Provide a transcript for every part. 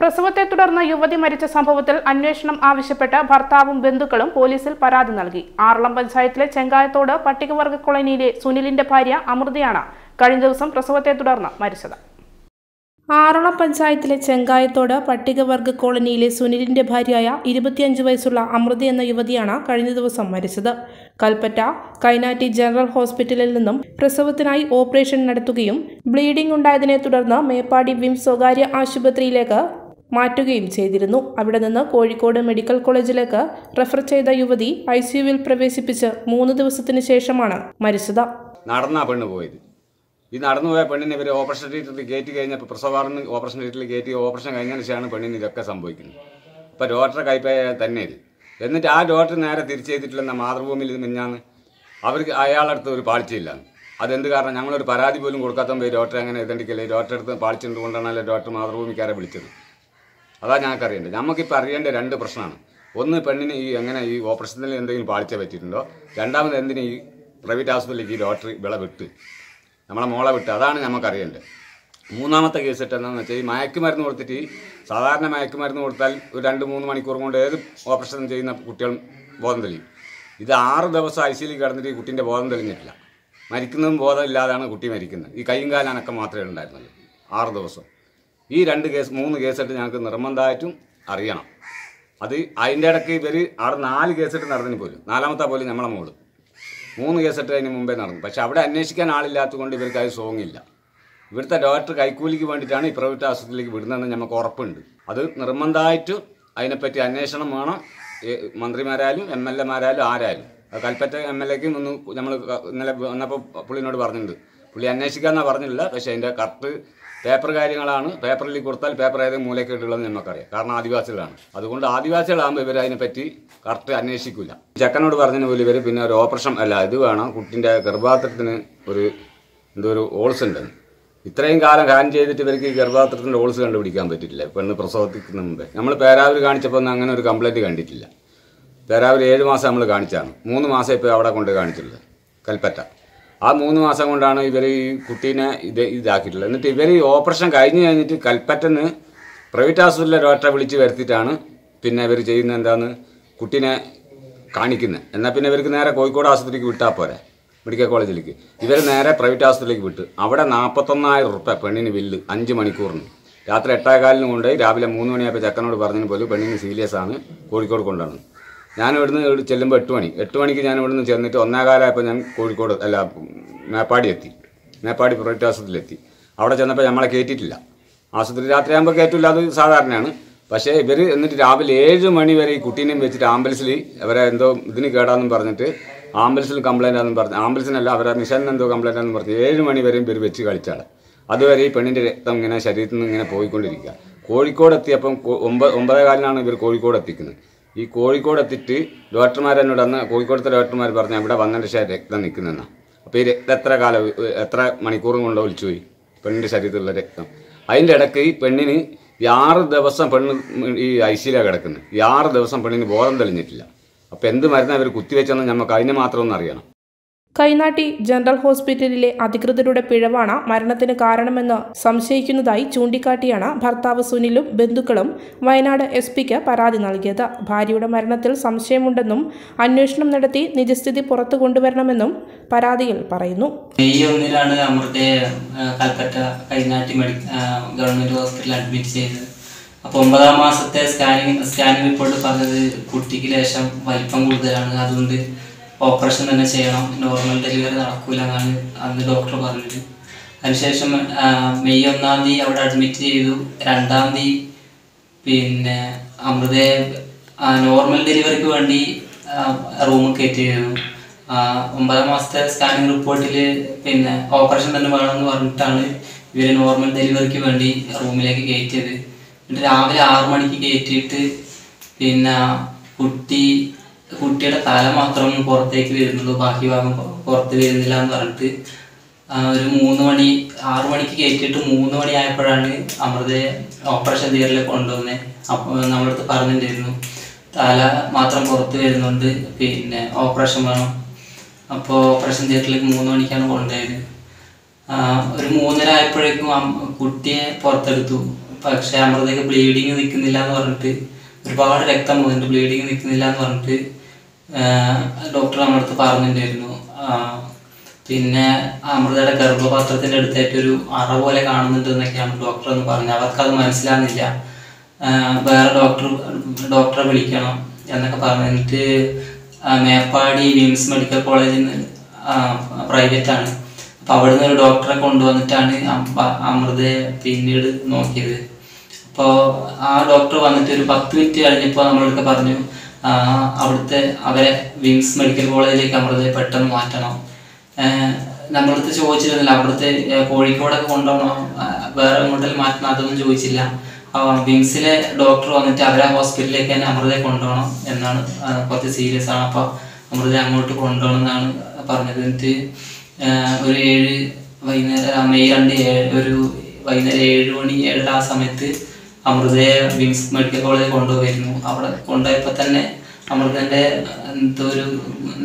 പ്രസവത്തെ തുടർന്ന് യുവതി മരിച്ച സംഭവത്തിൽ അന്വേഷണം ആവശ്യപ്പെട്ട് ഭർത്താവും ബന്ധുക്കളും പോലീസിൽ പരാതി നൽകി. ആറളം പഞ്ചായത്തിലെ ചെങ്കായത്തോട് പട്ടികവർഗ കോളനിയിലെ സുനിലിന്റെ ഭാര്യ അമൃതയാണ് കഴിഞ്ഞ ദിവസം പ്രസവത്തെ തുടർന്ന് മരിച്ചത്. ആറളം പഞ്ചായത്തിലെ ചെങ്കായത്തോട് പട്ടികവർഗ കോളനിയിലെ സുനിലിന്റെ ഭാര്യയായ ഇരുപത്തിയഞ്ച് വയസ്സുള്ള അമൃത എന്ന യുവതിയാണ് കഴിഞ്ഞ ദിവസം മരിച്ചത്. കൽപ്പറ്റ കൈനാറ്റി ജനറൽ ഹോസ്പിറ്റലിൽ നിന്നും പ്രസവത്തിനായി ഓപ്പറേഷൻ നടത്തുകയും ബ്ലീഡിംഗ് ഉണ്ടായതിനെ തുടർന്ന് മേപ്പാടി വിം സ്വകാര്യ ആശുപത്രിയിലേക്ക് മാറ്റുകയും ചെയ്തിരുന്നു. അവിടെ നിന്ന് കോഴിക്കോട് മെഡിക്കൽ കോളേജിലേക്ക് റെഫർ ചെയ്ത യുവതി ഐ സിയുവിൽ പ്രവേശിപ്പിച്ച് മൂന്ന് ദിവസത്തിന് ശേഷമാണ് മരിച്ചത്. നടന്നാ പെണ്ണ് പോയത്. ഈ നടന്നു പോയ പെണ്ണിനെ ഇവർ ഓപ്പറേഷൻ തിയേറ്ററിൽ കയറ്റി കഴിഞ്ഞപ്പോൾ പ്രസവാറിന് ഓപ്പറേഷൻ തിയേറ്ററിൽ കയറ്റി ഓപ്പറേഷൻ കഴിഞ്ഞതിന് ശേഷമാണ് പെണ്ണിന് ഇതൊക്കെ സംഭവിക്കുന്നത്. ഇപ്പം ഡോക്ടറെ കൈപ്പായ തന്നെ ഇത്. എന്നിട്ട് ആ ഡോക്ടർ നേരെ തിരിച്ചു ചെയ്തിട്ടില്ലെന്ന മാതൃഭൂമിയിൽ മിഞ്ഞാന്ന് അവർക്ക് അയാളടുത്ത് ഒരു പാളിച്ചയില്ല. അതെന്ത് കാരണം? ഞങ്ങളൊരു പരാതി പോലും കൊടുക്കാത്ത ഡോക്ടറെ അങ്ങനെ ഇതണ്ടിക്കല്ലേ ഡോക്ടറെ അടുത്ത് പാളിച്ചുകൊണ്ട് കൊണ്ടാണല്ലോ ഡോക്ടർ മാതൃഭൂമിക്കാരെ വിളിച്ചത്. അതാ ഞങ്ങൾക്ക് അറിയേണ്ടത് നമുക്കിപ്പോൾ അറിയേണ്ട രണ്ട് പ്രശ്നമാണ്. ഒന്ന് പെണ്ണിന് ഈ എങ്ങനെ ഈ ഓപ്പറേഷനിൽ എന്തെങ്കിലും പാളിച്ച പറ്റിയിട്ടുണ്ടോ? രണ്ടാമത് എന്തിന് ഈ പ്രൈവറ്റ് ഹോസ്പിറ്റലിലേക്ക് ഈ ലോട്ടറി വിള വിട്ട്? നമ്മളെ മോളെ വിട്ട്. അതാണ് നമുക്ക് അറിയേണ്ടത് മൂന്നാമത്തെ കേസ് എന്താണെന്ന് വെച്ചാൽ ഈ മയക്കുമരുന്ന് കൊടുത്തിട്ട് സാധാരണ മയക്കുമരുന്ന് കൊടുത്താൽ ഒരു രണ്ട് മൂന്ന് മണിക്കൂർ കൊണ്ട് ഏത് ഓപ്പറേഷൻ ചെയ്യുന്ന കുട്ടികളും ബോധം തെളിയും. ഇത് ആറ് ദിവസം ഐ സിയിൽ കിടന്നിട്ട് ഈ കുട്ടീന്റെ ബോധം തെളിഞ്ഞിട്ടില്ല. മരിക്കുന്നതും ബോധമില്ലാതെയാണ് കുട്ടി മരിക്കുന്നത്. ഈ കൈയും കാലും മാത്രമേ ഉണ്ടായിരുന്നുള്ളൂ. ആറ് ദിവസം. ഈ രണ്ട് കേസ് മൂന്ന് കേസെട്ട് ഞങ്ങൾക്ക് നിർബന്ധമായിട്ടും അറിയണം. അത് അതിന്റെ ഇടയ്ക്ക് ഇവർ അവിടെ നാല് കേസിട്ട് നടന്നിന് പോലും. നാലാമത്തെ പോലും നമ്മളെ മോൾ. മൂന്ന് കേസിട്ട് അതിന് മുമ്പേ നടന്നു. പക്ഷെ അവിടെ അന്വേഷിക്കാൻ ആളില്ലാത്തതുകൊണ്ട് ഇവർക്ക് അത് സോങ്ങില്ല. ഇവിടുത്തെ ഡോക്ടർ കൈക്കൂലിക്ക് വേണ്ടിയിട്ടാണ് ഈ പ്രൈവറ്റ് ആശുപത്രിയിലേക്ക് വിടുന്നതെന്ന് നമുക്ക് ഉറപ്പുണ്ട്. അത് നിർബന്ധമായിട്ടും അതിനെപ്പറ്റി അന്വേഷണം വേണം. മന്ത്രിമാരായാലും എം എൽ എമാരായാലും ആരായാലും. കൽപ്പറ്റ എം എൽ എക്കും ഒന്ന് നമ്മൾ ഇന്നലെ വന്നപ്പോൾ പുള്ളിനോട് പറഞ്ഞിട്ടുണ്ട്. പുള്ളി അന്വേഷിക്കാമെന്നാണ് പറഞ്ഞില്ല പക്ഷേ അതിന്റെ കറക്റ്റ് പേപ്പർ കാര്യങ്ങളാണ്. പേപ്പറിൽ കൊടുത്താൽ പേപ്പർ ഏതെങ്കിലും മൂലയ്ക്ക് ഇട്ടുള്ളതെന്ന് നമുക്കറിയാം. കാരണം ആദിവാസികളാണ്. അതുകൊണ്ട് ആദിവാസികളാകുമ്പോൾ ഇവർ അതിനെപ്പറ്റി കറക്റ്റ് അന്വേഷിക്കില്ല ചെക്കനോട് പറഞ്ഞതിന് പോലും ഇവർ പിന്നെ ഒരു ഓപ്പറേഷൻ അല്ല ഇത് വേണം. കുട്ടിന്റെ ഗർഭാത്രത്തിന് ഒരു എന്തോ ഒരു ഓൾസ് ഉണ്ടെന്ന് ഇത്രയും കാലം ഹാൻഡ് ചെയ്തിട്ട് ഇവർക്ക് ഗർഭാത്രത്തിന്റെ ഓൾസ് കണ്ടുപിടിക്കാൻ പറ്റില്ല പെണ്ണ് പ്രസവത്തിന് മുമ്പേ. നമ്മൾ പേരാവൂർ കാണിച്ചപ്പോൾ അങ്ങനെ ഒരു കംപ്ലൈന്റ് കണ്ടിട്ടില്ല. പേരാവൂർ ഏഴ് മാസം നമ്മൾ കാണിച്ചാണ് മൂന്ന് മാസം ഇപ്പോൾ അവിടെ കൊണ്ട് കാണിച്ചിട്ടുള്ളത്. കൽപ്പറ്റ. ആ മൂന്ന് മാസം കൊണ്ടാണ് ഇവർ ഈ കുട്ടീനെ ഇത് ഇതാക്കിയിട്ടുള്ളത്. എന്നിട്ട് ഇവർ ഈ ഓപ്പറേഷൻ കഴിഞ്ഞ് കഴിഞ്ഞിട്ട് കൽപ്പറ്റന്ന് പ്രൈവറ്റ് ഹോസ്പിറ്റലിലെ ഡോക്ടറെ വിളിച്ച് വരുത്തിയിട്ടാണ് പിന്നെ ഇവർ ചെയ്യുന്നത് എന്താന്ന് കുട്ടീനെ കാണിക്കുന്നത് എന്നാൽ പിന്നെ ഇവർക്ക് നേരെ കോഴിക്കോട് ആശുപത്രിക്ക് വിട്ടാൽ പോരെ മെഡിക്കൽ കോളേജിലേക്ക്. ഇവർ നേരെ പ്രൈവറ്റ് ആശുപത്രിയിലേക്ക് വിട്ട്. അവിടെ നാൽപ്പത്തൊന്നായിരം റുപ്യ പെണ്ണിന് ബില്ല് അഞ്ച് മണിക്കൂറിന്. രാത്രി എട്ടേകാലിന് കൊണ്ടുപോയി രാവിലെ മൂന്ന് മണിയായപ്പോൾ ചെക്കനോട് പറഞ്ഞതിന് പോലും പെണ്ണിന് സീരിയസ് ആണ് കോഴിക്കോട് കൊണ്ടാണ് ഞാൻ ഇവിടുന്ന് ഇവിടെ ചെല്ലുമ്പോൾ എട്ട് മണി. എട്ട് മണിക്ക് ഞാൻ ഇവിടുന്ന് ചെന്നിട്ട് ഒന്നേകാലമായപ്പോൾ ഞാൻ കോഴിക്കോട് അല്ല മേപ്പാടി എത്തി മേപ്പാടി പ്രൈവറ്റ് ആശുപത്രിയിലെത്തി അവിടെ ചെന്നപ്പോൾ നമ്മളെ കയറ്റിയിട്ടില്ല ആശുപത്രി രാത്രിയാകുമ്പോൾ കയറ്റില്ല അത് സാധാരണയാണ്. പക്ഷേ ഇവർ എന്നിട്ട് രാവിലെ ഏഴ് മണി വരെ ഈ കുട്ടീനെയും വെച്ചിട്ട് ആംബുലൻസിൽ അവരെ എന്തോ ഇതിന് കേടാന്നും പറഞ്ഞിട്ട് ആംബുലൻസിൽ കംപ്ലൈന്റ് ആണെന്ന് പറഞ്ഞു ആംബുലൻസിനല്ല അവരെ മിഷനിൽ എന്തോ കംപ്ലൈന്റ് ആണെന്ന് പറഞ്ഞു ഏഴ് മണി വരെയും ഇവർ വെച്ച് കളിച്ചാണ്. അതുവരെ ഈ പെണ്ണിന്റെ രക്തം ഇങ്ങനെ ശരീരത്തിൽ നിന്ന് ഇങ്ങനെ പോയിക്കൊണ്ടിരിക്കുക. കോഴിക്കോട് എത്തിയപ്പം ഒമ്പത് ഒമ്പതേ കാലിനാണ് ഇവർ കോഴിക്കോട് എത്തിക്കുന്നത്. ഈ കോഴിക്കോട് എത്തിയിട്ട് ഡോക്ടർമാർ എന്നോട് അന്ന് കോഴിക്കോടത്തെ ഡോക്ടർമാർ പറഞ്ഞു ഇവിടെ വന്നതിന് ശേഷം രക്തം നിൽക്കുന്നതെന്നാണ് അപ്പോൾ ഈ രക്തം എത്ര കാലം എത്ര മണിക്കൂറും കൊണ്ട് ഒലിച്ചു പോയി? പെണ്ണിന്റെ ശരീരത്തിലുള്ള രക്തം. അതിന്റെ ഇടയ്ക്ക് ഈ പെണ്ണിന് ഈ ആറ് ദിവസം പെണ്ണ് ഈ ഐ സിയിലാണ് കിടക്കുന്നത് ഈ ആറ് ദിവസം പെണ്ണിന് ബോധം തെളിഞ്ഞിട്ടില്ല. അപ്പോൾ എന്ത് മരുന്നാണ് അവർ കുത്തിവെച്ചെന്ന് നമുക്ക് അതിനെ മാത്രം അറിയണം. കൈനാട്ടി ജനറൽ ഹോസ്പിറ്റലിലെ അധികൃതരുടെ പിഴവാണ് മരണത്തിന് കാരണമെന്ന് സംശയിക്കുന്നതായി ചൂണ്ടിക്കാട്ടിയാണ് ഭർത്താവ് സുനിലും ബന്ധുക്കളും വയനാട് എസ് പിക്ക് പരാതി നൽകിയത്. ഭാര്യയുടെ മരണത്തിൽ സംശയമുണ്ടെന്നും അന്വേഷണം നടത്തി നിജസ്ഥിതി പുറത്തു കൊണ്ടുവരണമെന്നും പരാതിയിൽ പറയുന്നു. മെയ് ഒന്നിനാണ് അമൃതയെ കൽപ്പറ്റ കൈനാട്ടി ഗവൺമെന്റ് ഹോസ്പിറ്റലിൽ അഡ്മിറ്റ് ചെയ്തത്. അപ്പോൾ ഒമ്പതാം മാസത്തെ സ്കാനിങ് സ്കാനിങ് റിപ്പോർട്ട് പറഞ്ഞത് കുട്ടിക്ക് ലേശം വലിപ്പം കൂടുതലാണ്. അതുകൊണ്ട് ഓപ്പറേഷൻ തന്നെ ചെയ്യണം. നോർമൽ ഡെലിവറി നടക്കില്ല എന്നാണ് അന്ന് ഡോക്ടർ പറഞ്ഞത്. അതിനുശേഷം മെയ് ഒന്നാം തീയതി അവിടെ അഡ്മിറ്റ് ചെയ്തു. രണ്ടാം തീയതി പിന്നെ അമൃതയെ നോർമൽ ഡെലിവറിക്ക് വേണ്ടി റൂമിൽ കയറ്റിയിരുന്നു ചെയ്തു ഒമ്പതാം മാസത്തെ സ്കാനിങ് റിപ്പോർട്ടിൽ പിന്നെ ഓപ്പറേഷൻ തന്നെ വേണമെന്ന് പറഞ്ഞിട്ടാണ് ഇവർ നോർമൽ ഡെലിവറിക്ക് വേണ്ടി റൂമിലേക്ക് കയറ്റിയത്. എന്നിട്ട് രാവിലെ ആറു മണിക്ക് കയറ്റിയിട്ട് പിന്നെ കുട്ടി കുട്ടിയുടെ തല മാത്രം പുറത്തേക്ക് വരുന്നുള്ളൂ ബാക്കി ഭാഗം പുറത്ത് വരുന്നില്ല എന്ന് പറഞ്ഞിട്ട് ഒരു മൂന്ന് മണി ആറു മണിക്ക് കയറ്റിയിട്ട് മൂന്ന് മണി ആയപ്പോഴാണ് അമൃതയെ ഓപ്പറേഷൻ തിയേറ്ററിൽ കൊണ്ടുവന്നത് അപ്പോൾ നമ്മളടുത്ത് പറഞ്ഞിട്ടുണ്ടായിരുന്നു തല മാത്രം പുറത്ത് വരുന്നുണ്ട് പിന്നെ ഓപ്പറേഷൻ വേണം. അപ്പോൾ ഓപ്പറേഷൻ തിയേറ്ററിലേക്ക് മൂന്ന് മണിക്കാണ് കൊണ്ടുപോയത്. ഒരു മൂന്നര ആയപ്പോഴേക്കും കുട്ടിയെ പുറത്തെടുത്തു. പക്ഷെ അമൃതയ്ക്ക് ബ്ലീഡിങ് നിൽക്കുന്നില്ല എന്ന് പറഞ്ഞിട്ട് ഒരുപാട് രക്തം പോകുന്നുണ്ട് ബ്ലീഡിങ് നിൽക്കുന്നില്ല എന്ന് പറഞ്ഞിട്ട് ഡോക്ടർ നമ്മുടെ അടുത്ത് പറഞ്ഞിട്ടുണ്ടായിരുന്നു. പിന്നെ അമൃതയുടെ ഗർഭപാത്രത്തിന്റെ അടുത്തായിട്ട് ഒരു അറ പോലെ കാണുന്നുണ്ട് എന്നൊക്കെയാണ് ഡോക്ടർ എന്ന് പറഞ്ഞത്. അത് മനസ്സിലാകുന്നില്ല വേറെ ഡോക്ടർ ഡോക്ടറെ വിളിക്കണം എന്നൊക്കെ പറഞ്ഞു എന്നിട്ട് മേപ്പാടി വിംസ് മെഡിക്കൽ കോളേജിൽ നിന്ന് പ്രൈവറ്റ് ആണ്. അപ്പൊ അവിടുന്ന് ഒരു ഡോക്ടറെ കൊണ്ടുവന്നിട്ടാണ് അമൃതയെ പിന്നീട് നോക്കിയത്. അപ്പോൾ ആ ഡോക്ടർ വന്നിട്ട് ഒരു പത്ത് മിനിറ്റ് കഴിഞ്ഞപ്പോൾ നമ്മളൊക്കെ പറഞ്ഞു അവിടുത്തെ അവരെ വിംസ് മെഡിക്കൽ കോളേജിലേക്ക് നമ്മളത് പെട്ടെന്ന് മാറ്റണം. നമ്മളടുത്ത് ചോദിച്ചിരുന്നില്ല അവിടുത്തെ കോഴിക്കോടൊക്കെ കൊണ്ടുപോകണോ? വേറെ എങ്ങോട്ടും മാറ്റണം? അതൊന്നും ചോദിച്ചില്ല. വിംസിലെ ഡോക്ടർ വന്നിട്ട് അവരെ ഹോസ്പിറ്റലിലേക്ക് തന്നെ അമൃതയെ കൊണ്ടുപോകണം എന്നാണ് കുറച്ച് സീരിയസ് ആണ്. അപ്പോൾ അമൃതയെ അങ്ങോട്ട് കൊണ്ടുപോകണം എന്നാണ് പറഞ്ഞത്. എന്നിട്ട് ഒരു ഏഴ് വൈകുന്നേരം മെയ് രണ്ട് ഏഴ് ഒരു വൈകുന്നേരം ഏഴ് മണി ഏഴര ആ സമയത്ത് അമൃതയെ വിംസ് മെഡിക്കൽ കോളേജിൽ കൊണ്ടുപോയിരുന്നു. അവിടെ കൊണ്ടുപോയപ്പോൾ തന്നെ അമൃതന്റെ എന്തോ ഒരു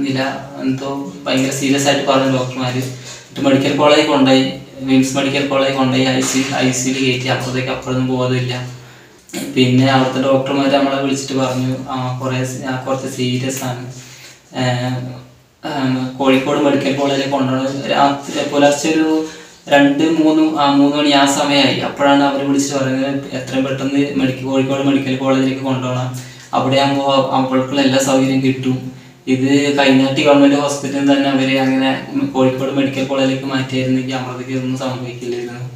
നില എന്തോ ഭയങ്കര സീരിയസ് ആയിട്ട് പറഞ്ഞു ഡോക്ടർമാർ മെഡിക്കൽ കോളേജിൽ കൊണ്ടുപോയി. വിംസ് മെഡിക്കൽ കോളേജിൽ കൊണ്ടുപോയി ഐ സി ഐ സിയിൽ കയറ്റി. അപ്പുറത്തേക്ക് അപ്പുറമൊന്നും പോകുന്നില്ല പിന്നെ അവിടുത്തെ ഡോക്ടർമാർ നമ്മളെ വിളിച്ചിട്ട് പറഞ്ഞു കുറേ കുറച്ച് സീരിയസ് ആണ്. കോഴിക്കോട് മെഡിക്കൽ കോളേജിൽ കൊണ്ടുപോകണം. രാത്രി പുലർച്ചെ ഒരു രണ്ട് മൂന്ന് ആ മൂന്ന് മണി ആ സമയമായി. അപ്പോഴാണ് അവർ വിളിച്ച് പറയുന്നത് എത്രയും പെട്ടെന്ന് മെഡിക്കൽ കോഴിക്കോട് മെഡിക്കൽ കോളേജിലേക്ക് കൊണ്ടുപോകണം. അവിടെ ആകുമ്പോൾ അവൾക്കുള്ള എല്ലാ സൗകര്യം കിട്ടും. ഇത് കൈനാട്ടി ഗവൺമെന്റ് ഹോസ്പിറ്റലിൽ തന്നെ അവരെ അങ്ങനെ കോഴിക്കോട് മെഡിക്കൽ കോളേജിലേക്ക് മാറ്റിയായിരുന്നെങ്കിൽ അമൃതയ്ക്ക് ഒന്നും സംഭവിക്കില്ലായിരുന്നു.